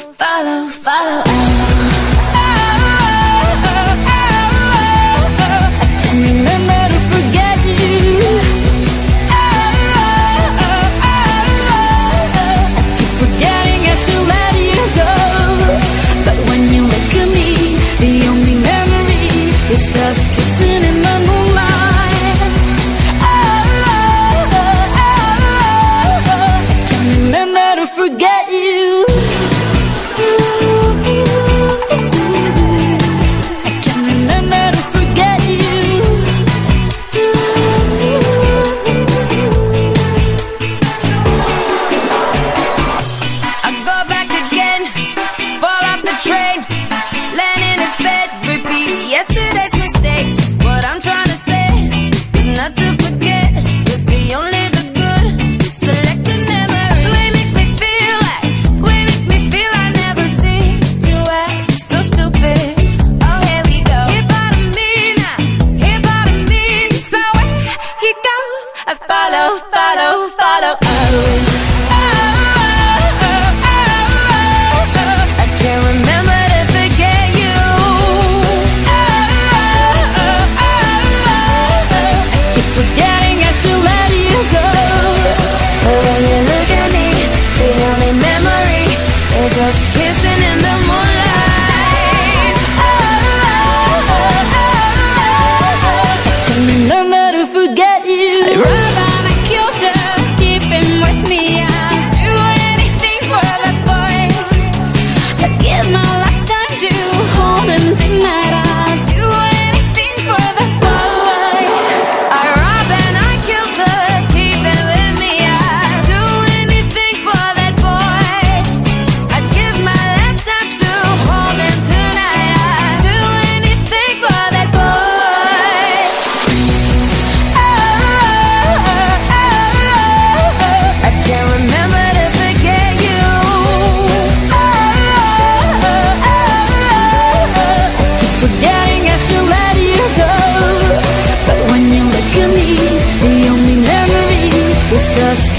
follow, follow. I can remember to forget you. I keep forgetting let you go. But when you look at me, the only memory is us kissing in the moonlight. I can remember to forget you. follow. Oh.